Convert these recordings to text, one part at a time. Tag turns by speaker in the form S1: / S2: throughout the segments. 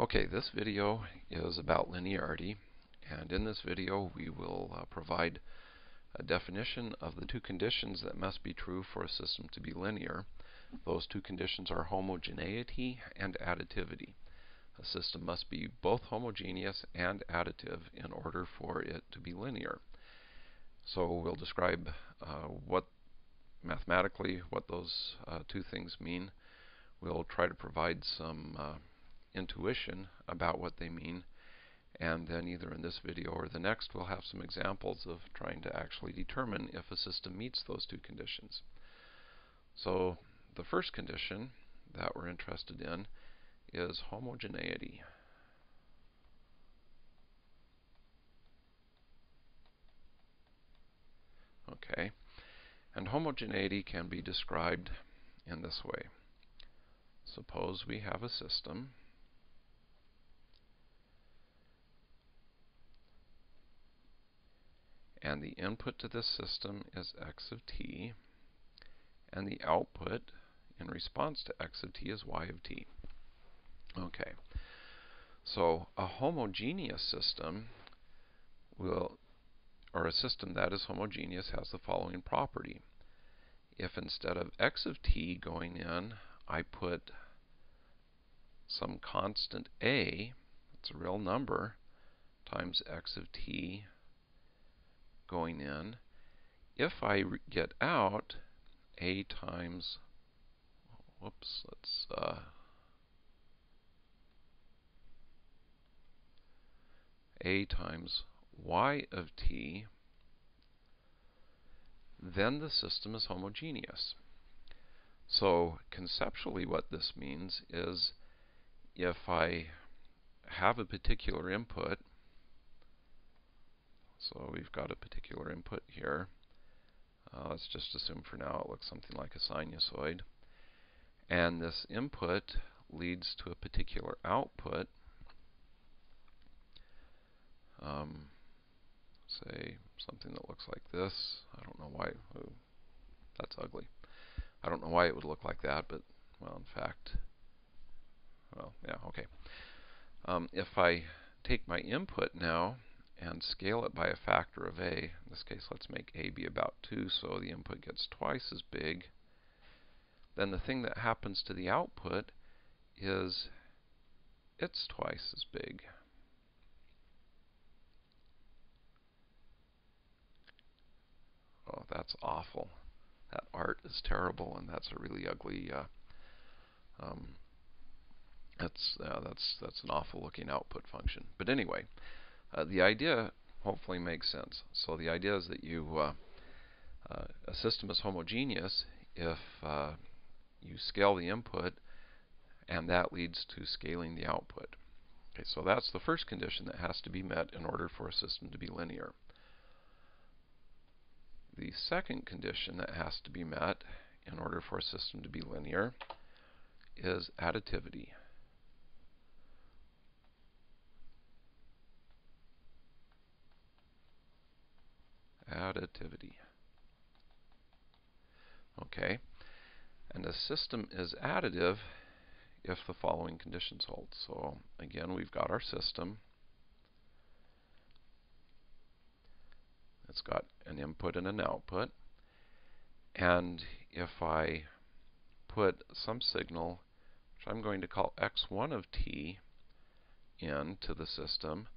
S1: Okay, this video is about linearity, and in this video we will uh, provide a definition of the two conditions that must be true for a system to be linear. Those two conditions are homogeneity and additivity. A system must be both homogeneous and additive in order for it to be linear. So we'll describe uh, what mathematically what those uh, two things mean. We'll try to provide some uh, intuition about what they mean. And then either in this video or the next, we'll have some examples of trying to actually determine if a system meets those two conditions. So the first condition that we're interested in is homogeneity. Okay, and homogeneity can be described in this way. Suppose we have a system and the input to this system is x of t, and the output in response to x of t is y of t. Okay, so a homogeneous system will, or a system that is homogeneous has the following property. If instead of x of t going in, I put some constant a, it's a real number, times x of t going in. If I get out a times, whoops, let's uh, a times y of t, then the system is homogeneous. So conceptually what this means is if I have a particular input so we've got a particular input here. Uh, let's just assume for now it looks something like a sinusoid. And this input leads to a particular output. Um, say something that looks like this. I don't know why. Ooh, that's ugly. I don't know why it would look like that, but well, in fact, well, yeah, okay. Um, if I take my input now and scale it by a factor of a. In this case, let's make a be about 2 so the input gets twice as big. Then the thing that happens to the output is it's twice as big. Oh, that's awful. That art is terrible, and that's a really ugly. Uh, um, that's uh, that's that's an awful looking output function. But anyway, uh, the idea hopefully makes sense. So the idea is that you uh, uh, a system is homogeneous if uh, you scale the input and that leads to scaling the output. Okay, so that's the first condition that has to be met in order for a system to be linear. The second condition that has to be met in order for a system to be linear is additivity. Additivity. Okay, and the system is additive if the following conditions hold. So again, we've got our system. It's got an input and an output. And if I put some signal, which I'm going to call x1 of t, into the system,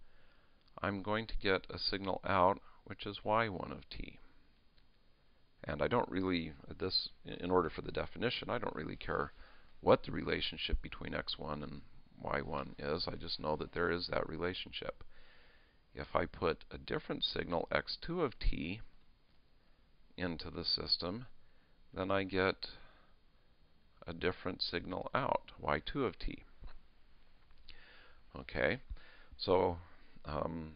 S1: I'm going to get a signal out which is y1 of t. And I don't really, this, in order for the definition, I don't really care what the relationship between x1 and y1 is. I just know that there is that relationship. If I put a different signal, x2 of t, into the system, then I get a different signal out, y2 of t. Okay, so um,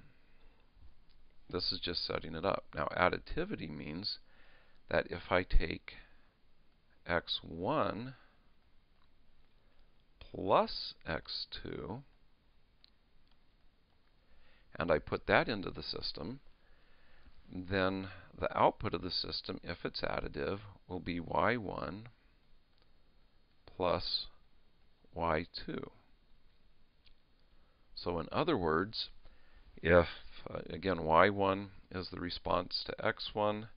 S1: this is just setting it up. Now additivity means that if I take x1 plus x2 and I put that into the system, then the output of the system, if it's additive, will be y1 plus y2. So in other words, if, uh, again, y1 is the response to x1,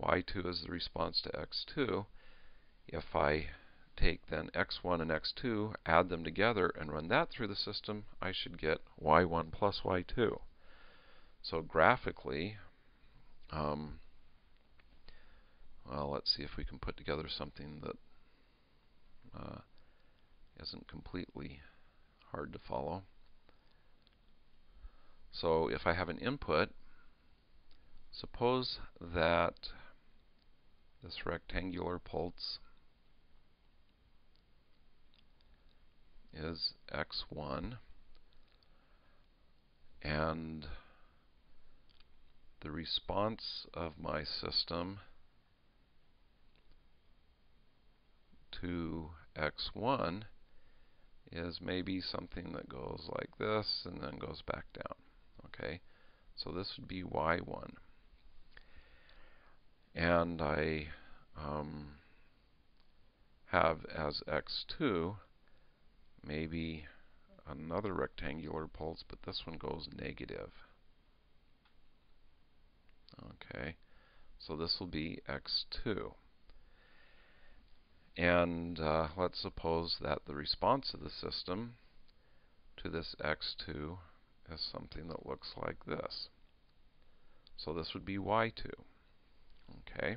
S1: y2 is the response to x2, if I take then x1 and x2, add them together, and run that through the system, I should get y1 plus y2. So graphically, um, well, let's see if we can put together something that uh, not completely hard to follow. So if I have an input, suppose that this rectangular pulse is x1 and the response of my system to x1 is maybe something that goes like this and then goes back down. Okay, so this would be y1. And I um, have as x2 maybe another rectangular pulse, but this one goes negative. Okay, so this will be x2. And uh, let's suppose that the response of the system to this x2 is something that looks like this. So this would be y2. Okay.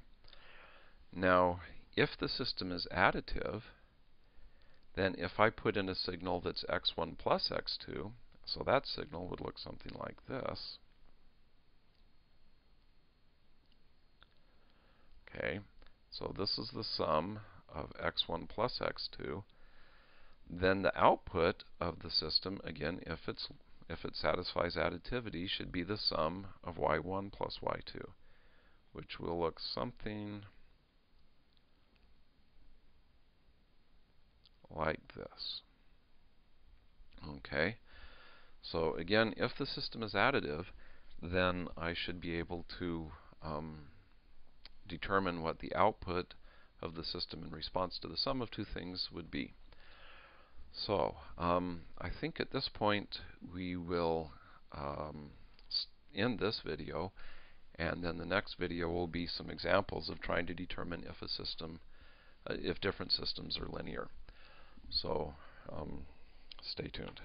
S1: Now, if the system is additive, then if I put in a signal that's x1 plus x2, so that signal would look something like this. Okay, so this is the sum of x1 plus x2. Then the output of the system, again, if it's if it satisfies additivity, should be the sum of y1 plus y2, which will look something like this. Okay, so again, if the system is additive, then I should be able to um, determine what the output of the system in response to the sum of two things would be. So um, I think at this point we will um, end this video and then the next video will be some examples of trying to determine if a system, uh, if different systems are linear. So um, stay tuned.